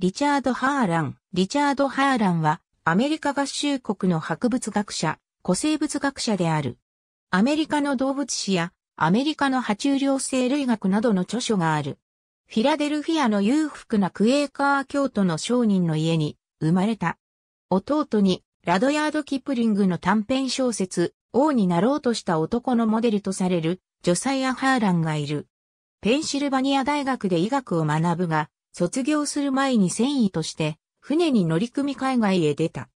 リチャード・ハーラン。リチャード・ハーランは、アメリカ合衆国の博物学者、古生物学者である。アメリカの動物史や、アメリカの爬虫類生類学などの著書がある。フィラデルフィアの裕福なクエーカー教徒の商人の家に生まれた。弟に、ラドヤード・キプリングの短編小説、王になろうとした男のモデルとされる、ジョサイア・ハーランがいる。ペンシルバニア大学で医学を学ぶが、卒業する前に繊維として、船に乗り組み海外へ出た。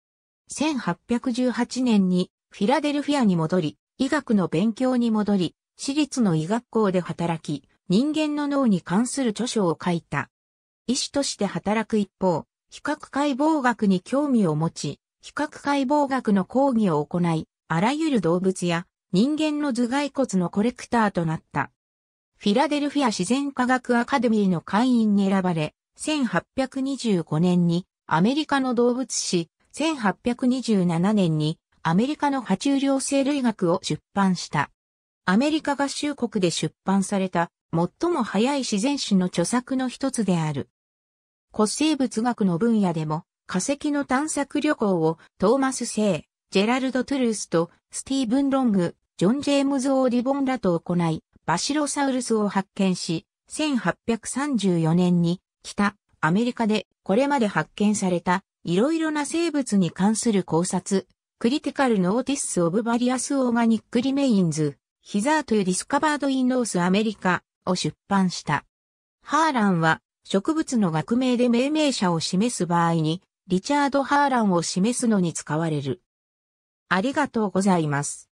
1818年にフィラデルフィアに戻り、医学の勉強に戻り、私立の医学校で働き、人間の脳に関する著書を書いた。医師として働く一方、比較解剖学に興味を持ち、比較解剖学の講義を行い、あらゆる動物や人間の頭蓋骨のコレクターとなった。フィラデルフィア自然科学アカデミーの会員に選ばれ、1825年にアメリカの動物誌、1827年にアメリカの爬虫類生類学を出版した。アメリカ合衆国で出版された最も早い自然史の著作の一つである。古生物学の分野でも化石の探索旅行をトーマス・セイ、ジェラルド・トゥルースとスティーブン・ロング、ジョン・ジェームズ・オーディボンらと行い、バシロサウルスを発見し、1834年に北アメリカでこれまで発見されたいろいろな生物に関する考察、 Critical Notices of Various Organic Remains Hitherto Discovered in North America を出版した。ハーランは植物の学名で命名者を示す場合に、リチャード・ハーランを示すのに使われる。ありがとうございます。